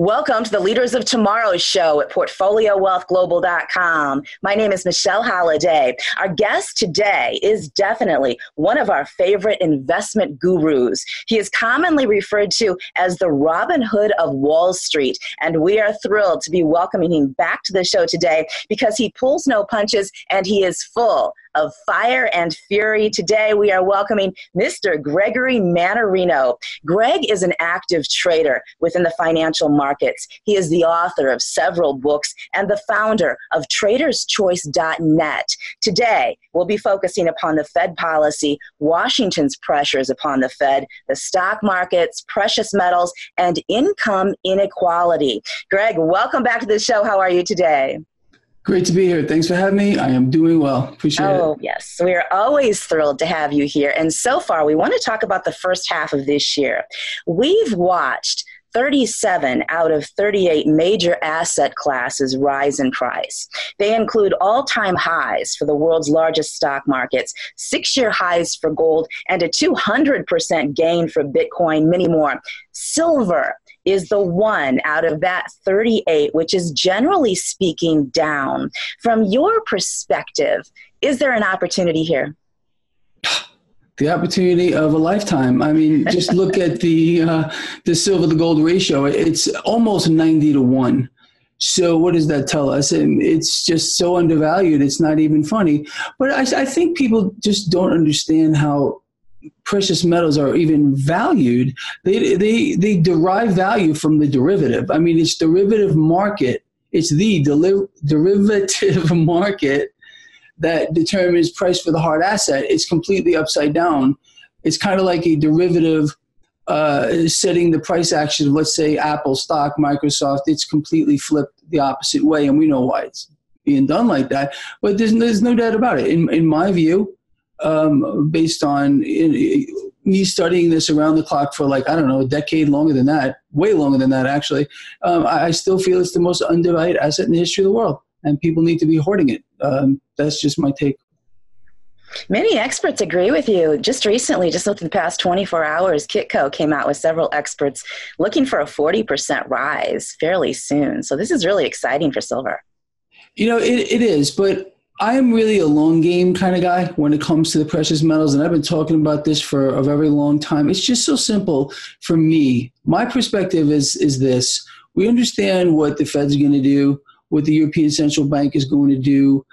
Welcome to the Leaders of Tomorrow show at PortfolioWealthGlobal.com. My name is Michelle Holliday. Our guest today is definitely one of our favorite investment gurus. He is commonly referred to as the Robin Hood of Wall Street, and we are thrilled to be welcoming him back to the show today because he pulls no punches and he is full of fire and fury. Today, we are welcoming Mr. Gregory Mannarino. Greg is an active trader within the financial markets. He is the author of several books and the founder of TradersChoice.net. Today, we'll be focusing upon the Fed policy, Washington's pressures upon the Fed, the stock markets, precious metals, and income inequality. Greg, welcome back to the show. How are you today? Great to be here. Thanks for having me. I am doing well. Appreciate oh, it. Oh, yes. We are always thrilled to have you here. And so far, we want to talk about the first half of this year. We've watched 37 out of 38 major asset classes rise in price. They include all time highs for the world's largest stock markets, six year highs for gold, and a 200% gain for Bitcoin, many more. Silver is the one out of that 38, which is generally speaking down. From your perspective, is there an opportunity here? The opportunity of a lifetime. I mean, just look at the uh, the silver to gold ratio. It's almost ninety to one. So what does that tell us? And it's just so undervalued. It's not even funny. But I, I think people just don't understand how precious metals are even valued, they, they, they derive value from the derivative. I mean, it's derivative market. It's the deli- derivative market that determines price for the hard asset. It's completely upside down. It's kind of like a derivative uh, setting the price action of, let's say, Apple stock, Microsoft. It's completely flipped the opposite way, and we know why it's being done like that. But there's, there's no doubt about it. In, in my view, um, based on in, me studying this around the clock for like I don't know a decade longer than that, way longer than that actually. Um, I, I, still feel it's the most undervalued asset in the history of the world, and people need to be hoarding it. Um, that's just my take. Many experts agree with you. Just recently, just within the past 24 hours, Kitco came out with several experts looking for a 40% rise fairly soon. So this is really exciting for silver. You know, it, it is, but I'm really a long game kind of guy when it comes to the precious metals, and I've been talking about this for a very long time. It's just so simple for me. My perspective is is this: we understand what the Fed's going to do, what the European Central Bank is going to do,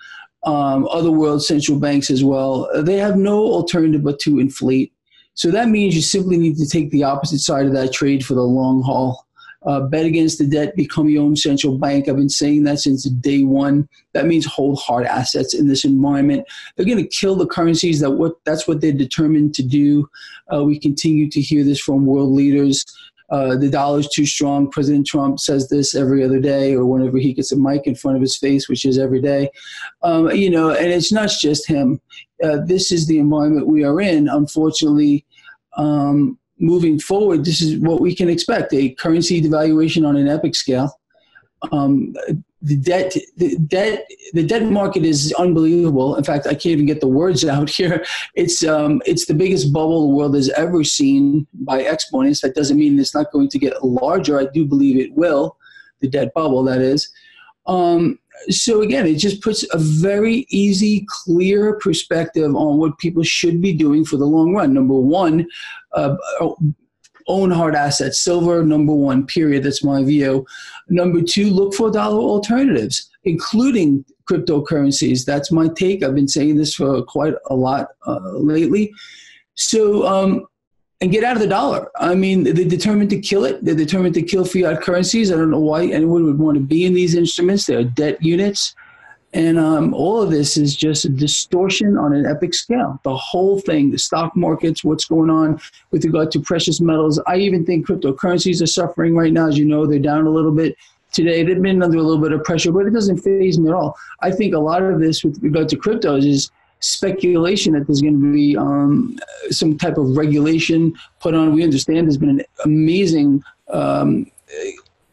um, other world central banks as well. They have no alternative but to inflate. So that means you simply need to take the opposite side of that trade for the long haul uh, bet against the debt, become your own central bank. I've been saying that since day one. That means hold hard assets in this environment. They're going to kill the currencies. That what that's what they're determined to do. Uh, we continue to hear this from world leaders. Uh, the dollar's too strong. President Trump says this every other day, or whenever he gets a mic in front of his face, which is every day. Um, you know, and it's not just him. Uh, this is the environment we are in. Unfortunately, um, moving forward, this is what we can expect: a currency devaluation on an epic scale. Um, the debt, the debt, the debt market is unbelievable. In fact, I can't even get the words out here. It's um, it's the biggest bubble the world has ever seen by exponents. That doesn't mean it's not going to get larger. I do believe it will. The debt bubble, that is. Um, so again, it just puts a very easy, clear perspective on what people should be doing for the long run. Number one, uh, own hard assets. Silver, number one, period. That's my view. Number two, look for dollar alternatives, including cryptocurrencies. That's my take. I've been saying this for quite a lot uh, lately. So, um, and get out of the dollar. I mean, they're determined to kill it. They're determined to kill fiat currencies. I don't know why anyone would want to be in these instruments. They're debt units. And um, all of this is just a distortion on an epic scale. The whole thing, the stock markets, what's going on with regard to precious metals. I even think cryptocurrencies are suffering right now. As you know, they're down a little bit today. They've been under a little bit of pressure, but it doesn't phase me at all. I think a lot of this with regard to cryptos is speculation that there's going to be um, some type of regulation put on. We understand there's been an amazing um,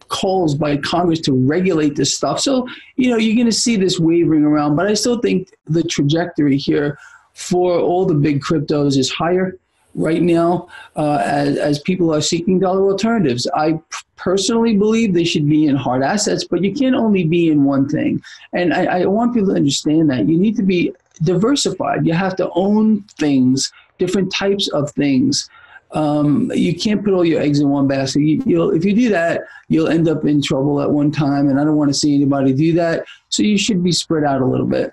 calls by Congress to regulate this stuff. So, you know, you're going to see this wavering around, but I still think the trajectory here for all the big cryptos is higher. right now uh, as, as people are seeking dollar alternatives. I personally believe they should be in hard assets, but you can't only be in one thing. And I, I want people to understand that you need to be diversified. You have to own things, different types of things. Um, you can't put all your eggs in one basket. You, if you do that, you'll end up in trouble at one time, and I don't want to see anybody do that. So you should be spread out a little bit.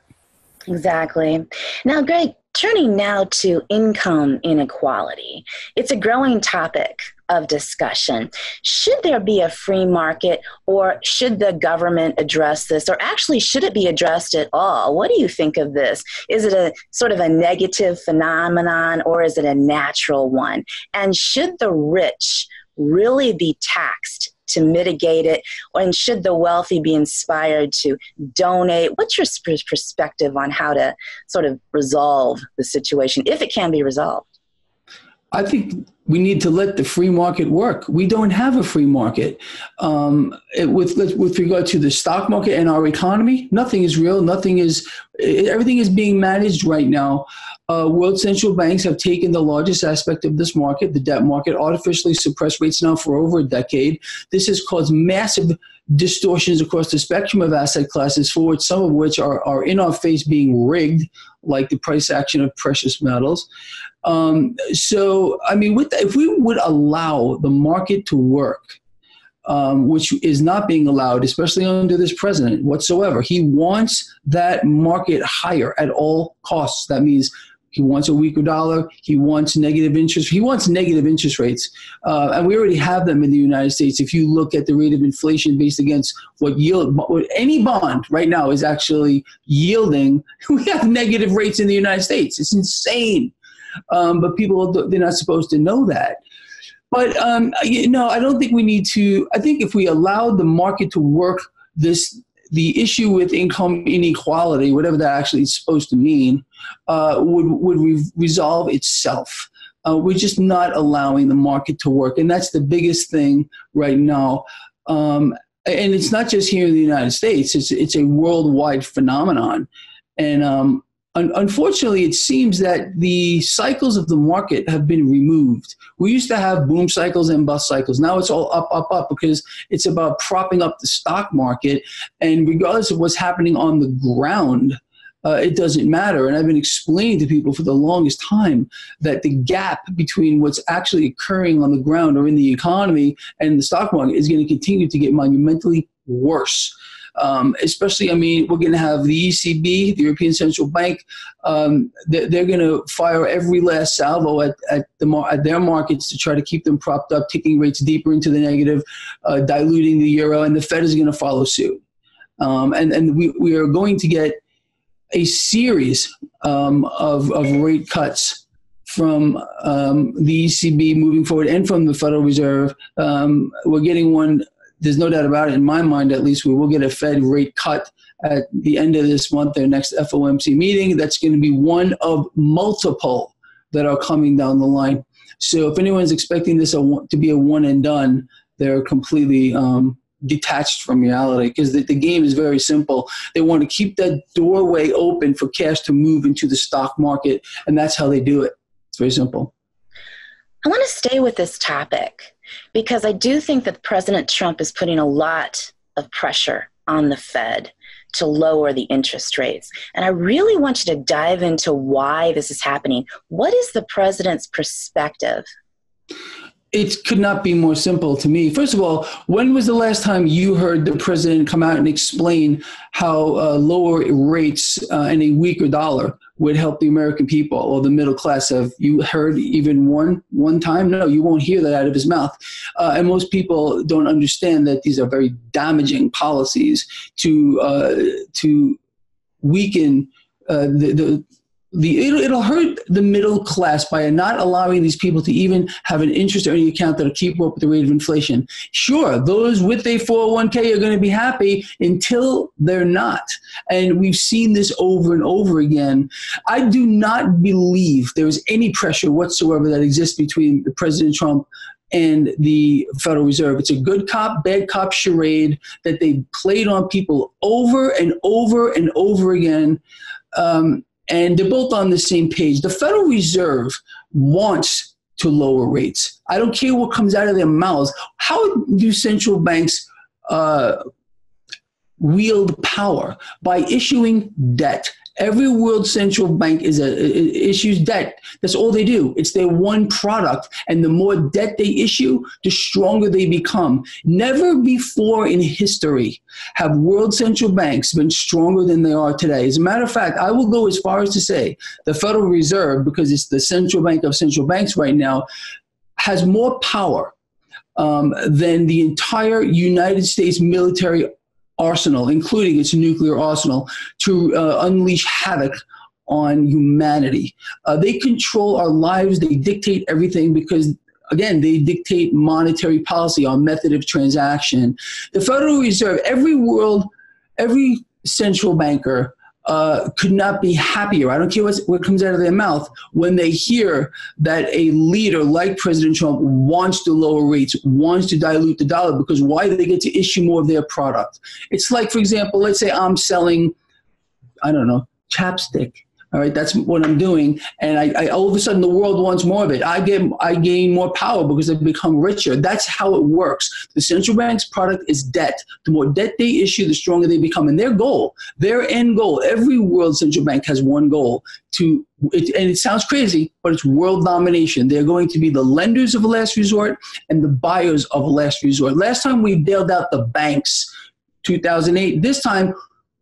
Exactly. Now, Greg, turning now to income inequality, it's a growing topic of discussion. Should there be a free market or should the government address this or actually should it be addressed at all? What do you think of this? Is it a sort of a negative phenomenon or is it a natural one? And should the rich really be taxed to mitigate it? And should the wealthy be inspired to donate? What's your perspective on how to sort of resolve the situation, if it can be resolved? I think we need to let the free market work. We don't have a free market. Um, it, with with regard to the stock market and our economy, nothing is real. Nothing is. Everything is being managed right now. Uh, world central banks have taken the largest aspect of this market, the debt market, artificially suppressed rates now for over a decade. This has caused massive distortions across the spectrum of asset classes, for which some of which are, are in our face being rigged, like the price action of precious metals. Um, so, I mean, if we would allow the market to work, um, which is not being allowed, especially under this president whatsoever, he wants that market higher at all costs. That means he wants a weaker dollar. He wants negative interest. He wants negative interest rates, uh, and we already have them in the United States. If you look at the rate of inflation based against what yield, what any bond right now is actually yielding, we have negative rates in the United States. It's insane um, but people they're not supposed to know that. But um, you know, I don't think we need to. I think if we allow the market to work this the issue with income inequality, whatever that actually is supposed to mean, uh, would would re- resolve itself. Uh, we're just not allowing the market to work, and that's the biggest thing right now. Um, and it's not just here in the United States; it's it's a worldwide phenomenon. And um, unfortunately, it seems that the cycles of the market have been removed. We used to have boom cycles and bust cycles. Now it's all up, up, up because it's about propping up the stock market. And regardless of what's happening on the ground, uh, it doesn't matter. And I've been explaining to people for the longest time that the gap between what's actually occurring on the ground or in the economy and the stock market is going to continue to get monumentally worse. Um, especially, I mean, we're going to have the ECB, the European Central Bank. Um, they're, they're going to fire every last salvo at, at, the, at their markets to try to keep them propped up, taking rates deeper into the negative, uh, diluting the euro, and the Fed is going to follow suit. Um, and and we, we are going to get a series um, of, of rate cuts from um, the ECB moving forward and from the Federal Reserve. Um, we're getting one there's no doubt about it, in my mind at least, we will get a Fed rate cut at the end of this month, their next FOMC meeting. That's going to be one of multiple that are coming down the line. So if anyone's expecting this to be a one and done, they're completely um, detached from reality because the, the, game is very simple. They want to keep that doorway open for cash to move into the stock market, and that's how they do it. It's very simple. I want to stay with this topic because I do think that President Trump is putting a lot of pressure on the Fed to lower the interest rates. And I really want you to dive into why this is happening. What is the president's perspective? It could not be more simple to me. First of all, when was the last time you heard the president come out and explain how uh, lower rates uh, and a weaker dollar would help the American people or the middle class. Have you heard even one one time? No, you won't hear that out of his mouth. Uh, and most people don't understand that these are very damaging policies to uh, to weaken uh, the, the the it'll, it'll, hurt the middle class by not allowing these people to even have an interest earning account that'll keep up with the rate of inflation. Sure, those with a 401k are going to be happy until they're not. And we've seen this over and over again. I do not believe there is any pressure whatsoever that exists between President Trump and the Federal Reserve. It's a good cop, bad cop charade that they played on people over and over and over again. Um, and they're both on the same page. The Federal Reserve wants to lower rates. I don't care what comes out of their mouths. How do central banks uh, wield power? By issuing debt. Every world central bank is a, issues debt. That's all they do. It's their one product, and the more debt they issue, the stronger they become. Never before in history have world central banks been stronger than they are today. As a matter of fact, I will go as far as to say the Federal Reserve, because it's the central bank of central banks right now, has more power um, than the entire United States military arsenal, including its nuclear arsenal, to uh, unleash havoc on humanity. Uh, they control our lives, they dictate everything because. Again, they dictate monetary policy, our method of transaction. The Federal Reserve, every world, every central banker uh, could not be happier. I don't care what comes out of their mouth when they hear that a leader like President Trump wants to lower rates, wants to dilute the dollar because why? They get to issue more of their product. It's like, for example, let's say I'm selling, I don't know, chapstick all right, that's what I'm doing, and I, I, all of a sudden the world wants more of it. I get I gain more power because I become richer. That's how it works. The central bank's product is debt. The more debt they issue, the stronger they become. And their goal, their end goal, every world central bank has one goal to it, and it sounds crazy, but it's world domination. They're going to be the lenders of last resort and the buyers of last resort. Last time we bailed out the banks, 2008. This time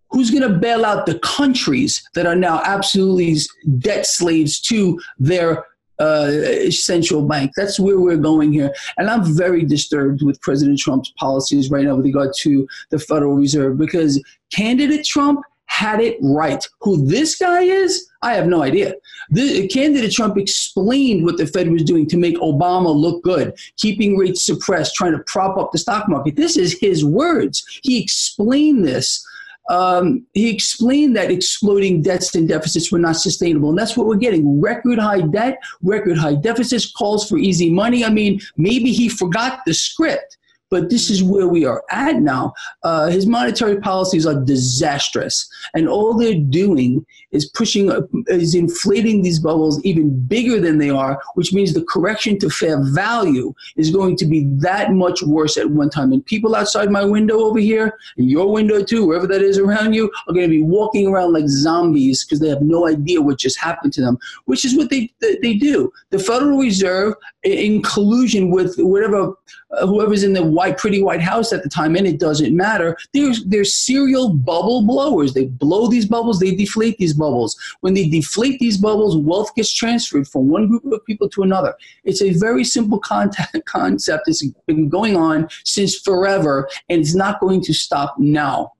who's going to bail out the countries that are now absolutely debt slaves to their uh, central bank. That's where we're going here. And I'm very disturbed with President Trump's policies right now with regard to the Federal Reserve because candidate Trump had it right. Who this guy is, I have no idea. The candidate Trump explained what the Fed was doing to make Obama look good, keeping rates suppressed, trying to prop up the stock market. This is his words. He explained this um, he explained that exploding debts and deficits were not sustainable. And that's what we're getting record high debt, record high deficits, calls for easy money. I mean, maybe he forgot the script. But this is where we are at now. Uh, his monetary policies are disastrous, and all they're doing is pushing, is inflating these bubbles even bigger than they are, which means the correction to fair value is going to be that much worse at one time. And people outside my window over here, and your window too, wherever that is around you, are going to be walking around like zombies because they have no idea what just happened to them, which is what they they do. The Federal Reserve, in collusion with whatever uh, whoever's in the white, pretty white house at the time, and it doesn't matter. There's there's serial bubble blowers. They blow these bubbles, they deflate these bubbles. When they deflate these bubbles, wealth gets transferred from one group of people to another. It's a very simple concept. It's been going on since forever, and it's not going to stop now.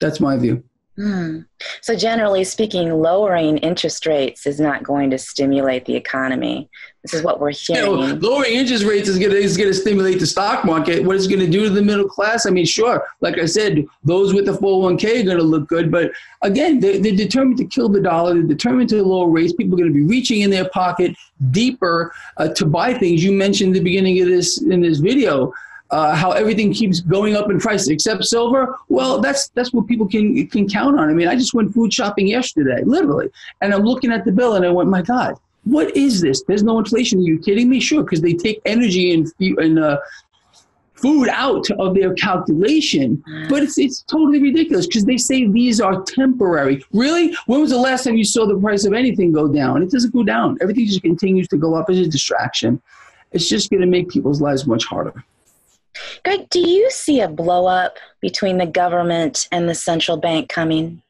That's my view. Hmm. So, generally speaking, lowering interest rates is not going to stimulate the economy. This is what we're hearing. You know, lowering interest rates is going, to, is to stimulate the stock market. What it's going to do to the middle class? I mean, sure, like I said, those with the 401k are going to look good. But again, they're, they're determined to kill the dollar. They're determined to lower rates. People are going to be reaching in their pocket deeper uh, to buy things. You mentioned the beginning of this in this video uh, how everything keeps going up in price except silver. Well, that's that's what people can can count on. I mean, I just went food shopping yesterday, literally, and I'm looking at the bill and I went, my God, what is this? There's no inflation. Are you kidding me? Sure, because they take energy and and uh, food out of their calculation, but it's it's totally ridiculous because they say these are temporary. Really? When was the last time you saw the price of anything go down? It doesn't go down. Everything just continues to go up as a distraction. It's just going to make people's lives much harder. Greg, do you see a blowup between the government and the central bank coming?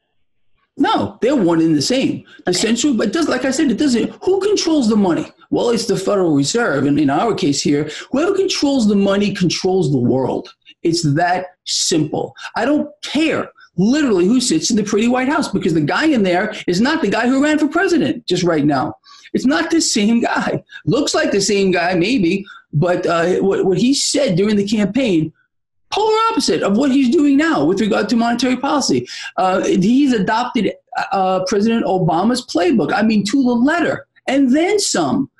No, they're one and the same. The okay. central, but does like I said, it doesn't. Who controls the money? Well, it's the Federal Reserve, and in our case here, whoever controls the money controls the world. It's that simple. I don't care literally who sits in the pretty White House because the guy in there is not the guy who ran for president just right now. It's not the same guy. Looks like the same guy, maybe, but uh, what, what he said during the campaign, polar opposite of what he's doing now with regard to monetary policy. Uh, he's adopted uh, President Obama's playbook, I mean, to the letter, and then some.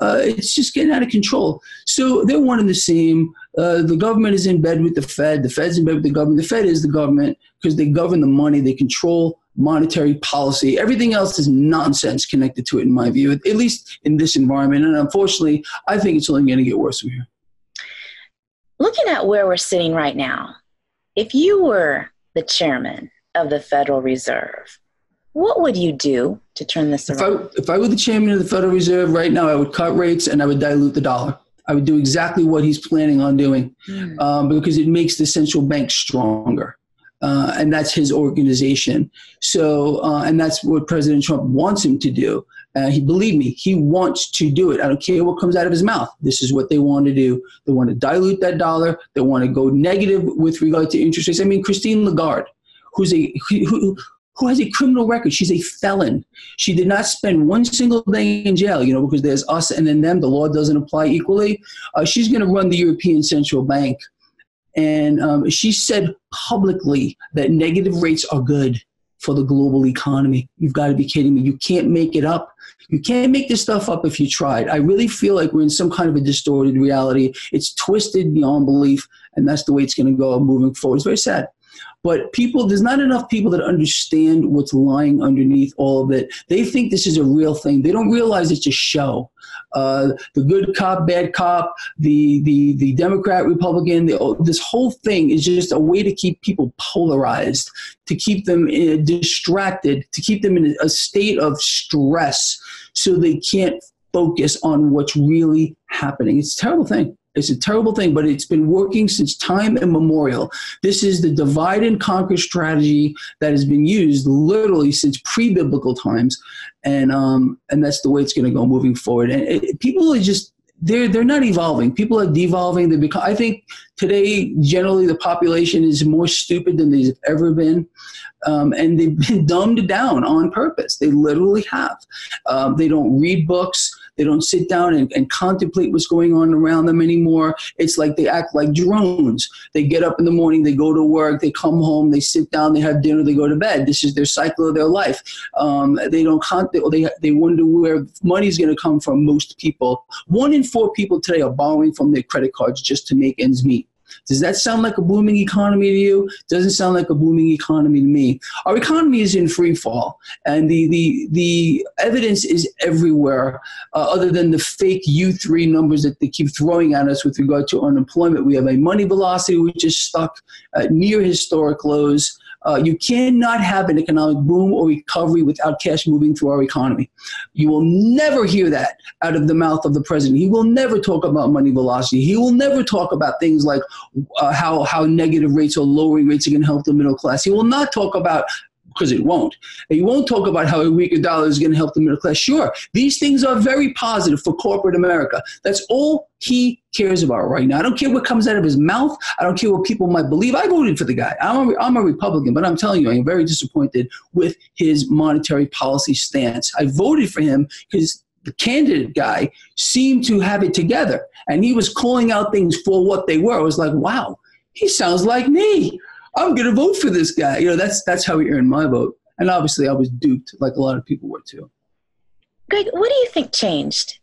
Uh, it's just getting out of control. So they're one and the same. Uh, the government is in bed with the Fed. The Fed's in bed with the government. The Fed is the government because they govern the money. They control monetary policy. Everything else is nonsense connected to it, in my view, at least in this environment. And unfortunately, I think it's only going to get worse from here. Looking at where we're sitting right now, if you were the chairman of the Federal Reserve, what would you do to turn this if around? I, if I were the chairman of the Federal Reserve right now, I would cut rates and I would dilute the dollar. I would do exactly what he's planning on doing mm. um, because it makes the central bank stronger. Uh, and that's his organization. So, uh, and that's what President Trump wants him to do. Uh, he believe me, he wants to do it. I don't care what comes out of his mouth. This is what they want to do. They want to dilute that dollar. They want to go negative with regard to interest rates. I mean, Christine Lagarde, who's a who, who has a criminal record. She's a felon. She did not spend one single day in jail, you know, because there's us and then them. The law doesn't apply equally. Uh, she's going to run the European Central Bank. And um, she said publicly that negative rates are good for the global economy. You've got to be kidding me. You can't make it up. You can't make this stuff up if you tried. I really feel like we're in some kind of a distorted reality. It's twisted beyond belief, and that's the way it's going to go moving forward. It's very sad. But people, there's not enough people that understand what's lying underneath all of it. They think this is a real thing. They don't realize it's a show. Uh, the good cop, bad cop, the the the Democrat, Republican, the, this whole thing is just a way to keep people polarized, to keep them uh, distracted, to keep them in a state of stress, so they can't focus on what's really happening. It's a terrible thing. It's a terrible thing, but it's been working since time immemorial. This is the divide and conquer strategy that has been used literally since pre-biblical times, and um, and that's the way it's going to go moving forward. And it, people are just they're they're not evolving. People are devolving. They become. I think today generally the population is more stupid than they've ever been, um, and they've been dumbed down on purpose. They literally have. Um, they don't read books. They don't sit down and, and contemplate what's going on around them anymore. It's like they act like drones. They get up in the morning, they go to work, they come home, they sit down, they have dinner, they go to bed. This is their cycle of their life. Um, they don't con- they, they wonder where money's going to come from. Most people, one in four people today are borrowing from their credit cards just to make ends meet. Does that sound like a booming economy to you? Doesn't sound like a booming economy to me. Our economy is in free fall, and the the the evidence is everywhere. Uh, other than the fake U3 numbers that they keep throwing at us with regard to unemployment, we have a money velocity which is stuck at near historic lows. Uh, you cannot have an economic boom or recovery without cash moving through our economy. You will never hear that out of the mouth of the president. He will never talk about money velocity. He will never talk about things like uh, how, how negative rates or lowering rates are going to help the middle class. He will not talk about because it won't. You won't talk about how a weaker dollar is going to help the middle class. Sure, these things are very positive for corporate America. That's all he cares about right now. I don't care what comes out of his mouth. I don't care what people might believe. I voted for the guy. I'm a, I'm a Republican, but I'm telling you, I'm very disappointed with his monetary policy stance. I voted for him because the candidate guy seemed to have it together and he was calling out things for what they were. I was like, wow, he sounds like me. I'm going to vote for this guy. You know, that's that's how he earned my vote. And obviously, I was duped, like a lot of people were too. Greg, what do you think changed?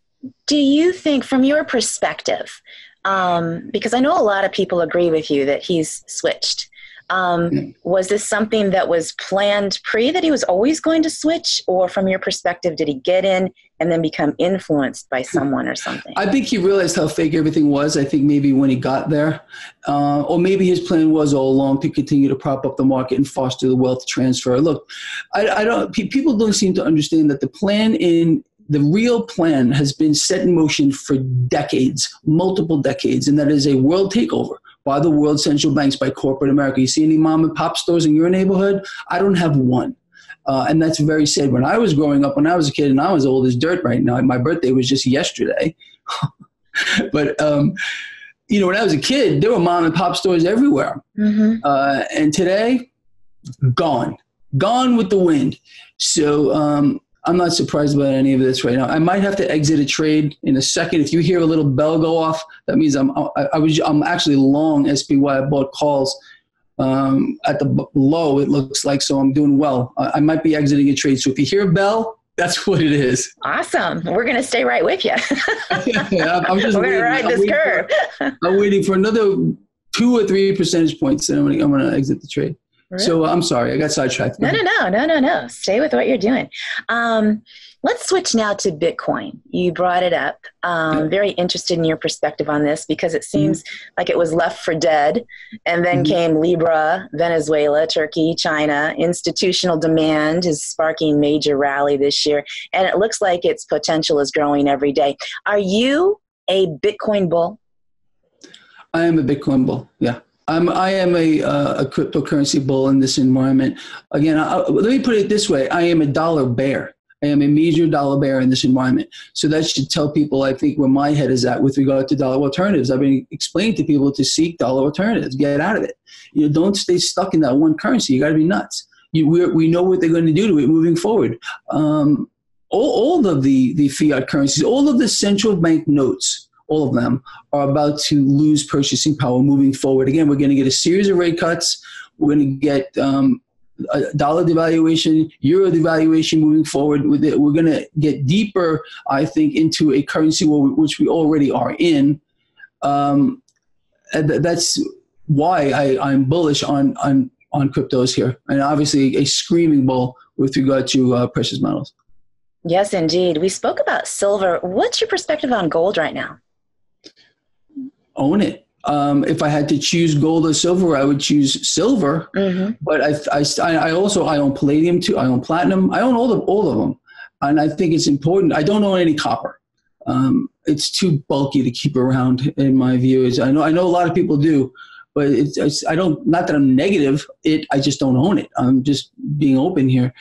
Do you think, from your perspective, um, because I know a lot of people agree with you that he's switched. Um, was this something that was planned pre that he was always going to switch, or from your perspective, did he get in and then become influenced by someone or something? I think he realized how fake everything was. I think maybe when he got there, uh, or maybe his plan was all along to continue to prop up the market and foster the wealth transfer. Look, I, I don't. People don't seem to understand that the plan in the real plan has been set in motion for decades, multiple decades, and that is a world takeover by the world central banks, by corporate America. You see any mom and pop stores in your neighborhood? I don't have one. Uh, and that's very sad. When I was growing up, when I was a kid, and I was old as dirt right now, my birthday was just yesterday. but, um, you know, when I was a kid, there were mom and pop stores everywhere. Mm-hmm. Uh, and today, gone, gone with the wind. So, um, I'm not surprised about any of this right now. I might have to exit a trade in a second. If you hear a little bell go off, that means I'm I, I was I'm actually long SPY. I bought calls um, at the low. It looks like so. I'm doing well. I, I might be exiting a trade. So if you hear a bell, that's what it is. Awesome. We're going to stay right with you. yeah, I'm just We're to ride this curve. For, I'm waiting for another two or three percentage points, and I'm going to exit the trade. Really? So I'm sorry, I got sidetracked. No, no, no, no, no, no. Stay with what you're doing. Um, let's switch now to Bitcoin. You brought it up. Um, yeah. Very interested in your perspective on this because it seems mm-hmm. like it was left for dead, and then mm-hmm. came Libra, Venezuela, Turkey, China. Institutional demand is sparking major rally this year, and it looks like its potential is growing every day. Are you a Bitcoin bull? I am a Bitcoin bull. Yeah. I'm, I am a, uh, a cryptocurrency bull in this environment. Again, I, let me put it this way I am a dollar bear. I am a major dollar bear in this environment. So that should tell people, I think, where my head is at with regard to dollar alternatives. I've been explaining to people to seek dollar alternatives, get out of it. You know, don't stay stuck in that one currency. You got to be nuts. You, we know what they're going to do to it moving forward. Um, all, all of the, the fiat currencies, all of the central bank notes all of them, are about to lose purchasing power moving forward. Again, we're going to get a series of rate cuts. We're going to get um, a dollar devaluation, euro devaluation moving forward. We're going to get deeper, I think, into a currency war, which we already are in. Um, that's why I, am bullish on, on, on cryptos here, and obviously a screaming bull with regard to uh, precious metals. Yes, indeed. We spoke about silver. What's your perspective on gold right now? Own it. Um, if I had to choose gold or silver, I would choose silver. Mm-hmm. But I, I, I also I own palladium too. I own platinum. I own all of all of them, and I think it's important. I don't own any copper. Um, it's too bulky to keep around, in my view. Is I know I know a lot of people do, but it's, it's I don't. Not that I'm negative. It I just don't own it. I'm just being open here.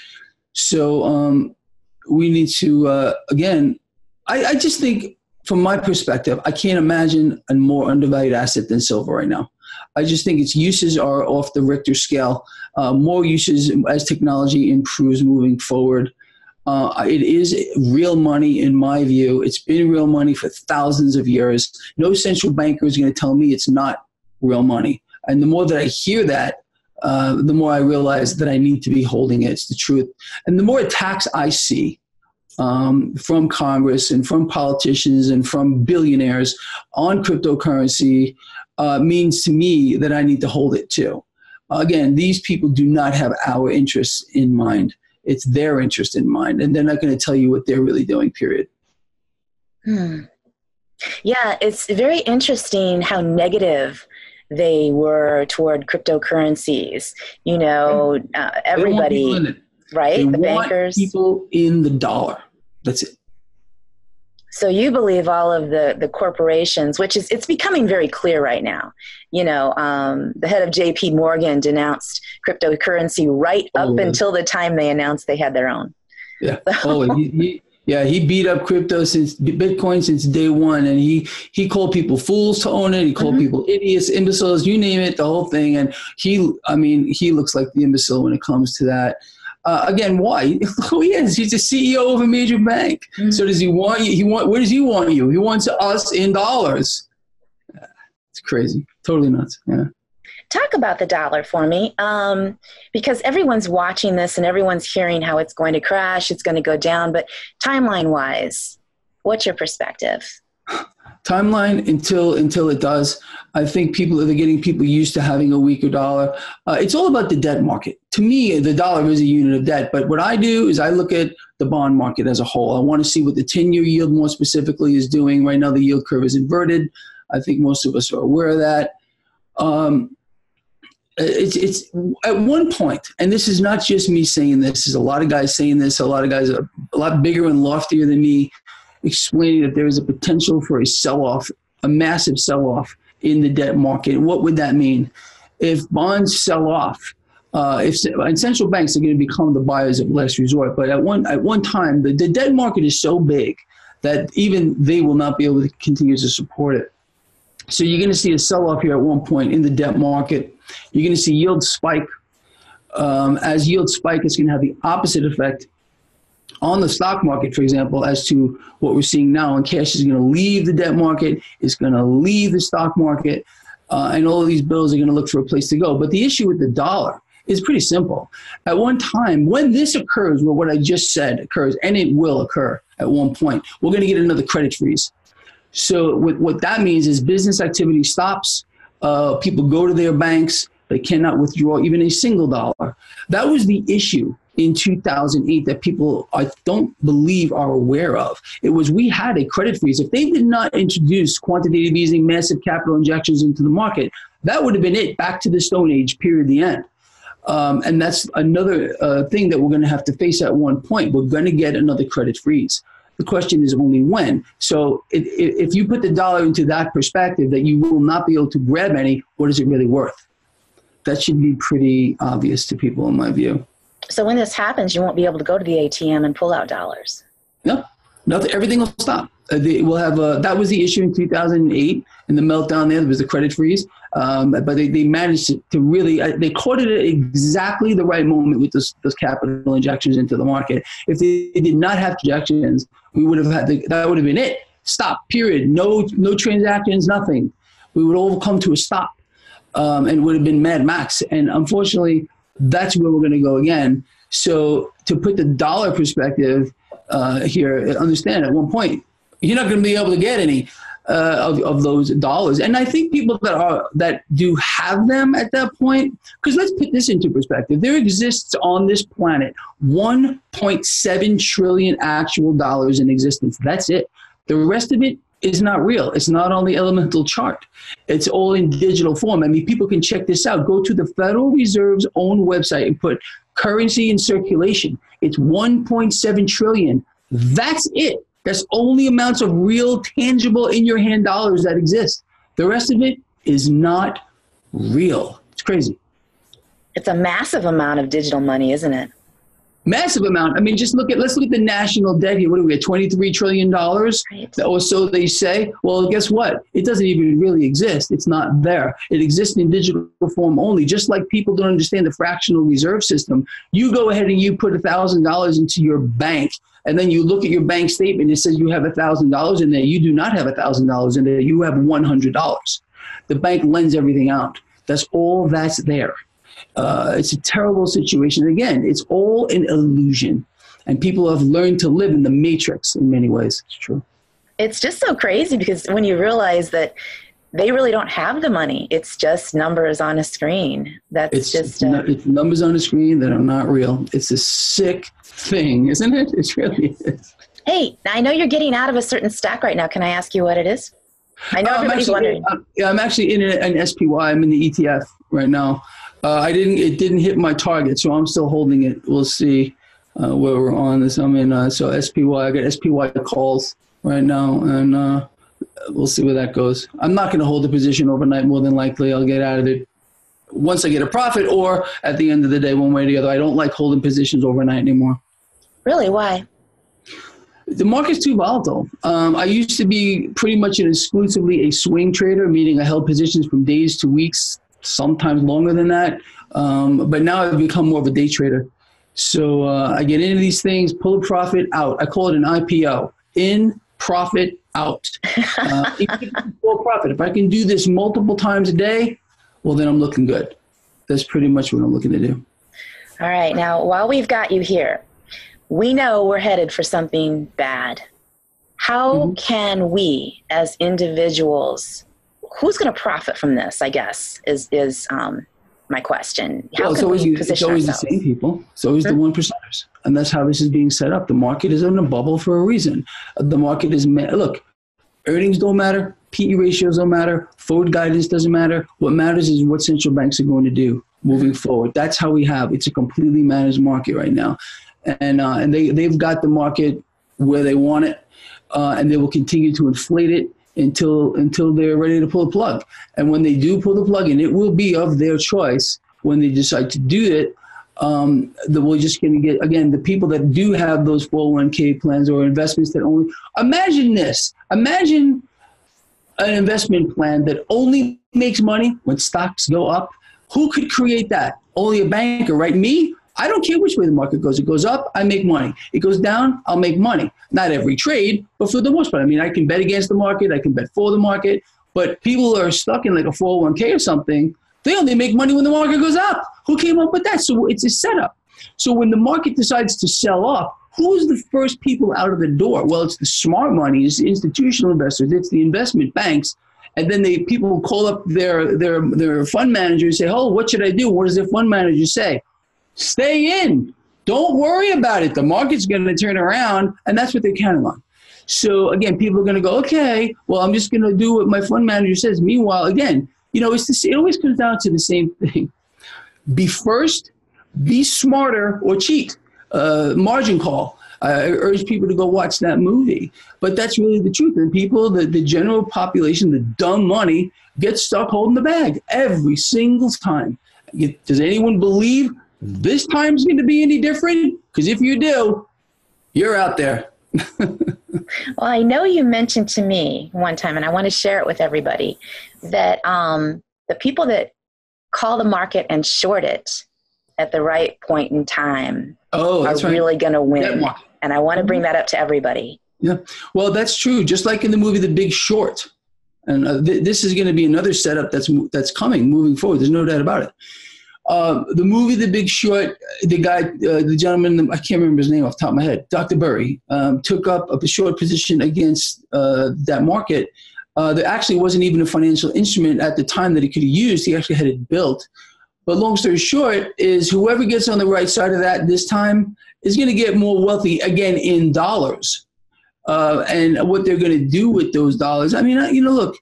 So um, we need to uh, again. I, I just think from my perspective, I can't imagine a more undervalued asset than silver right now. I just think its uses are off the Richter scale. Uh, more uses as technology improves moving forward. Uh, it is real money in my view. It's been real money for thousands of years. No central banker is going to tell me it's not real money. And the more that I hear that, uh, the more I realize that I need to be holding it. It's the truth. And the more attacks I see um, from Congress and from politicians and from billionaires on cryptocurrency uh, means to me that I need to hold it too. Again, these people do not have our interests in mind. It's their interest in mind, and they're not going to tell you what they're really doing, period. Hmm. Yeah, it's very interesting how negative they were toward cryptocurrencies. You know, uh, everybody, right? They the bankers, people in the dollar. That's it. So you believe all of the the corporations, which is it's becoming very clear right now. You know, um, the head of J.P. Morgan denounced cryptocurrency right oh, up until the time they announced they had their own. Yeah. So. Oh, he, he, yeah, he beat up crypto since Bitcoin since day one, and he he called people fools to own it. He called mm-hmm. people idiots, imbeciles, you name it, the whole thing. And he, I mean, he looks like the imbecile when it comes to that. Uh, again, why? Who he is? He's the CEO of a major bank. Mm-hmm. So does he want you? He want where does he want you? He wants us in dollars. It's crazy, totally nuts. Yeah. Talk about the dollar for me, um, because everyone's watching this and everyone's hearing how it's going to crash, it's going to go down. But timeline wise, what's your perspective? Timeline until until it does. I think people are getting people used to having a weaker dollar. Uh, it's all about the debt market. To me, the dollar is a unit of debt. But what I do is I look at the bond market as a whole. I want to see what the ten-year yield more specifically is doing. Right now, the yield curve is inverted. I think most of us are aware of that. Um, it's it's at one point, and this is not just me saying this. There's a lot of guys saying this. A lot of guys are a lot bigger and loftier than me explaining that there is a potential for a sell off, a massive sell off in the debt market. What would that mean? If bonds sell off, uh, if and central banks are going to become the buyers of last resort, but at one at one time the, the debt market is so big that even they will not be able to continue to support it. So you're going to see a sell off here at one point in the debt market. You're going to see yields spike. Um, as yields spike, it's going to have the opposite effect on the stock market, for example, as to what we're seeing now. And cash is going to leave the debt market, it's going to leave the stock market, uh, and all of these bills are going to look for a place to go. But the issue with the dollar is pretty simple. At one time, when this occurs, where what I just said occurs, and it will occur at one point, we're going to get another credit freeze. So what, what that means is business activity stops. Uh, people go to their banks They cannot withdraw even a single dollar. That was the issue in 2008 that people I don't believe are aware of. It was we had a credit freeze. If they did not introduce quantitative easing, massive capital injections into the market, that would have been it. Back to the Stone Age. Period. The end. Um, and that's another uh, thing that we're going to have to face at one point. We're going to get another credit freeze. The question is only when. So if, if you put the dollar into that perspective that you will not be able to grab any, what is it really worth? That should be pretty obvious to people, in my view. So when this happens, you won't be able to go to the ATM and pull out dollars. No, nothing. Everything will stop. Uh, they will have a, that was the issue in 2008 and the meltdown there. There was a credit freeze, um, but they, they managed to, to really uh, they caught it at exactly the right moment with those, those capital injections into the market. If they did not have injections, we would have had the, that would have been it. Stop. Period. No no transactions. Nothing. We would all come to a stop, um, and would have been Mad Max. And unfortunately, that's where we're going to go again. So to put the dollar perspective uh, here, understand at one point you're not going to be able to get any uh, of, of those dollars. And I think people that are that do have them at that point, because let's put this into perspective. There exists on this planet 1.7 trillion actual dollars in existence. That's it. The rest of it is not real. It's not on the elemental chart. It's all in digital form. I mean, people can check this out. Go to the Federal Reserve's own website and put currency in circulation. It's 1.7 trillion. That's it. That's only amounts of real, tangible, in your hand dollars that exist. The rest of it is not real. It's crazy. It's a massive amount of digital money, isn't it? Massive amount. I mean, just look at let's look at the national debt here. What do we have? Twenty-three trillion dollars, right. or so they say. Well, guess what? It doesn't even really exist. It's not there. It exists in digital form only. Just like people don't understand the fractional reserve system. You go ahead and you put a thousand dollars into your bank, and then you look at your bank statement. It says you have a thousand dollars in there. You do not have a thousand dollars in there. You have one hundred dollars. The bank lends everything out. That's all that's there. Uh, it's a terrible situation. Again, it's all an illusion. And people have learned to live in the matrix in many ways. It's true. It's just so crazy because when you realize that they really don't have the money, it's just numbers on a screen. That's it's just. Uh, it's numbers on a screen that are not real. It's a sick thing, isn't it? It really is. Hey, I know you're getting out of a certain stack right now. Can I ask you what it is? I know everybody's actually, wondering. I'm, yeah, I'm actually in an SPY. I'm in the ETF right now. Uh, I didn't. It didn't hit my target, so I'm still holding it. We'll see uh, where we're on this. I'm in. Uh, so SPY. I got SPY calls right now, and uh, we'll see where that goes. I'm not going to hold the position overnight. More than likely, I'll get out of it once I get a profit, or at the end of the day, one way or the other. I don't like holding positions overnight anymore. Really? Why? The market's too volatile. Um, I used to be pretty much an exclusively a swing trader, meaning I held positions from days to weeks, sometimes longer than that. Um, but now I've become more of a day trader. So uh, I get into these things, pull a profit out. I call it an IPO in, profit, out. Uh, full profit. If I can do this multiple times a day, well, then I'm looking good. That's pretty much what I'm looking to do. All right. Now, while we've got you here, we know we're headed for something bad. How mm-hmm. can we, as individuals, who's going to profit from this? I guess is is um, my question. How well, it's always, it's always the same people. It's always mm-hmm. the one percenters, and that's how this is being set up. The market is in a bubble for a reason. The market is look. Earnings don't matter. PE ratios don't matter. Forward guidance doesn't matter. What matters is what central banks are going to do moving forward. That's how we have. It's a completely managed market right now, and uh, and they they've got the market where they want it, uh, and they will continue to inflate it until until they're ready to pull the plug. And when they do pull the plug, and it will be of their choice when they decide to do it, um, that we're just going to get again the people that do have those 401k plans or investments that only imagine this. Imagine an investment plan that only makes money when stocks go up. Who could create that? Only a banker, right? Me? I don't care which way the market goes. It goes up, I make money. It goes down, I'll make money. Not every trade, but for the most part. I mean, I can bet against the market, I can bet for the market, but people are stuck in like a 401k or something. They only make money when the market goes up. Who came up with that? So it's a setup. So when the market decides to sell off, who's the first people out of the door? Well, it's the smart money, it's the institutional investors, it's the investment banks, and then they people call up their their their fund manager and say, "Oh, what should I do?" What does the fund manager say? Stay in. Don't worry about it. The market's going to turn around, and that's what they're counting on. So again, people are going to go, okay, well, I'm just going to do what my fund manager says. Meanwhile, again, you know, it's this, it always comes down to the same thing: be first, be smarter, or cheat. Uh, margin call. I urge people to go watch that movie. But that's really the truth. And people, the, the general population, the dumb money, gets stuck holding the bag every single time. Does anyone believe this time's going to be any different? Because if you do, you're out there. well, I know you mentioned to me one time, and I want to share it with everybody, that um, the people that call the market and short it at the right point in time oh, are right. really going to win. And I want to bring that up to everybody. Yeah. Well, that's true. Just like in the movie The Big Short. And uh, th- this is going to be another setup that's that's coming moving forward. There's no doubt about it. Uh, the movie The Big Short, the guy, uh, the gentleman, I can't remember his name off the top of my head, Dr. Burry, um, took up a short position against uh, that market. Uh, there actually wasn't even a financial instrument at the time that he could have used. He actually had it built. But long story short is whoever gets on the right side of that this time is going to get more wealthy again in dollars. Uh, and what they're going to do with those dollars. I mean, you know, look,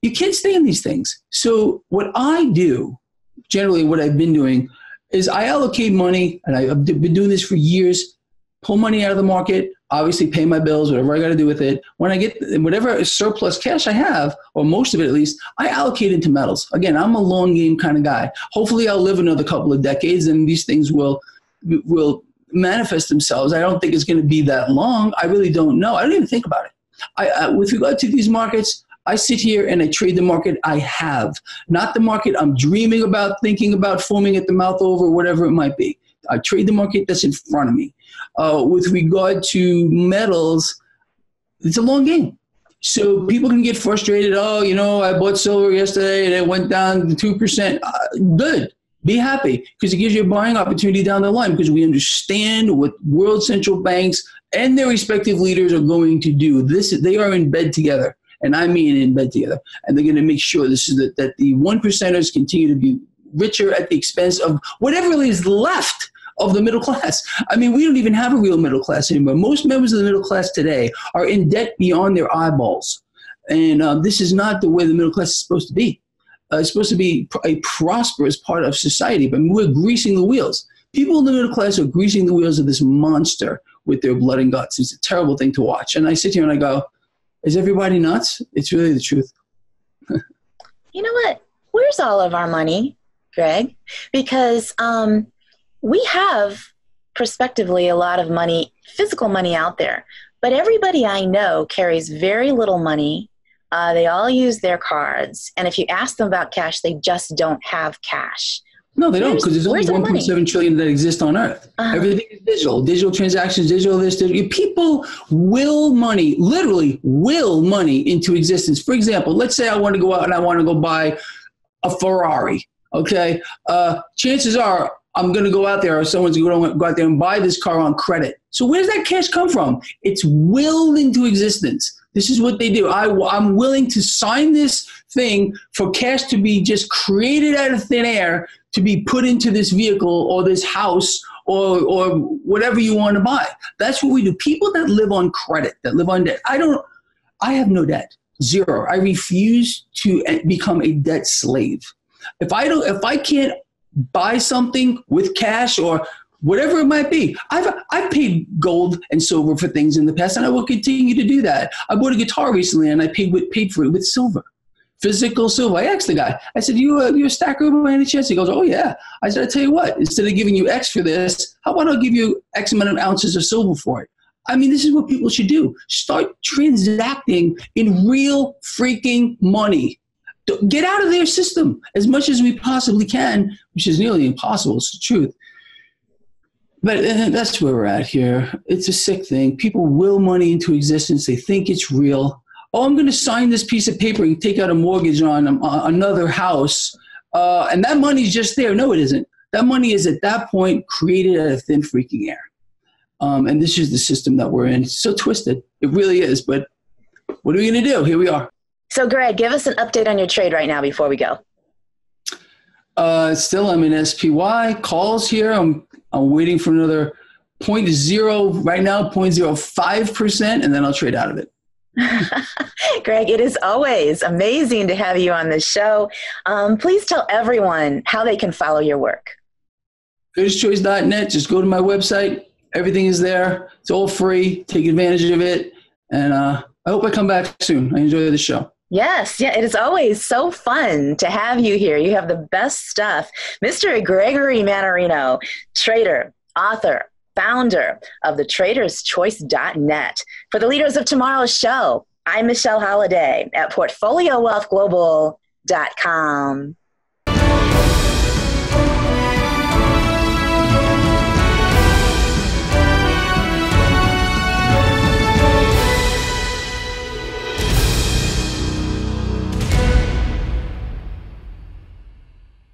you can't stay in these things. So what I do, generally what I've been doing, is I allocate money, and I've been doing this for years, pull money out of the market, obviously pay my bills, whatever I got to do with it. When I get whatever surplus cash I have, or most of it at least, I allocate into metals. Again, I'm a long game kind of guy. Hopefully, I'll live another couple of decades, and these things will will manifest themselves. I don't think it's going to be that long. I really don't know. I don't even think about it. I, I, with regard to these markets, I sit here and I trade the market I have, not the market I'm dreaming about, thinking about, foaming at the mouth over, whatever it might be. I trade the market that's in front of me. Uh, with regard to metals, it's a long game. So people can get frustrated. Oh, you know, I bought silver yesterday and it went down to two percent. Uh, good. Be happy because it gives you a buying opportunity down the line because we understand what world central banks and their respective leaders are going to do. This they are in bed together, and I mean in bed together, and they're going to make sure this is that, that the one percenters continue to be richer at the expense of whatever is left of the middle class. I mean, we don't even have a real middle class anymore. Most members of the middle class today are in debt beyond their eyeballs, and um, this is not the way the middle class is supposed to be uh, is supposed to be a prosperous part of society, but we're greasing the wheels. People in the middle class are greasing the wheels of this monster with their blood and guts. It's a terrible thing to watch. And I sit here and I go, is everybody nuts? It's really the truth. you know what? Where's all of our money, Greg? Because um, we have prospectively a lot of money, physical money out there, but everybody I know carries very little money uh, they all use their cards, and if you ask them about cash, they just don't have cash. No, they don't, because there's only 1.7 trillion that exist on Earth. Uh-huh. Everything is digital, digital transactions, digital this, digital. People will money, literally will money into existence. For example, let's say I want to go out and I want to go buy a Ferrari. Okay, uh, chances are I'm going to go out there or someone's going to go out there and buy this car on credit. So where does that cash come from? It's willed into existence. This is what they do. I, I'm willing to sign this thing for cash to be just created out of thin air to be put into this vehicle or this house or, or whatever you want to buy. That's what we do. People that live on credit, that live on debt. I don't, I have no debt. Zero. I refuse to eh, become a debt slave. If I don't, if I can't buy something with cash or whatever it might be. I've I've paid gold and silver for things in the past, and I will continue to do that. I bought a guitar recently, and I paid with, paid for it with silver, physical silver. I asked the guy. I said, "You uh, you a stacker by any chance?" He goes, "Oh yeah." I said, "I tell you what. Instead of giving you X for this, how about I'll give you X amount of ounces of silver for it." I mean, this is what people should do. Start transacting in real freaking money. Get out of their system as much as we possibly can, which is nearly impossible. It's the truth but uh, that's where we're at here. It's a sick thing. People will money into existence. They think it's real. Oh, I'm going to sign this piece of paper and take out a mortgage on um, another house. Uh, and that money's just there. No, it isn't. That money is at that point created out of thin freaking air. Um, and this is the system that we're in. It's so twisted. It really is. But what are we going to do? Here we are. So, Greg, give us an update on your trade right now before we go. Uh, still, I'm in SPY. Calls here. I'm I'm waiting for another 0.0 right now, 0.05 percent, and then I'll trade out of it. Greg, it is always amazing to have you on the show. Um, please tell everyone how they can follow your work. GoodChoice.net. Just go to my website. Everything is there. It's all free. Take advantage of it. And uh, I hope I come back soon. I enjoy the show. Yes, yeah, it is always so fun to have you here. You have the best stuff. Mr. Gregory Mannarino, trader, author, founder of the traderschoice.net. For the leaders of tomorrow's show, I'm Michelle Holiday at portfoliowealthglobal.com.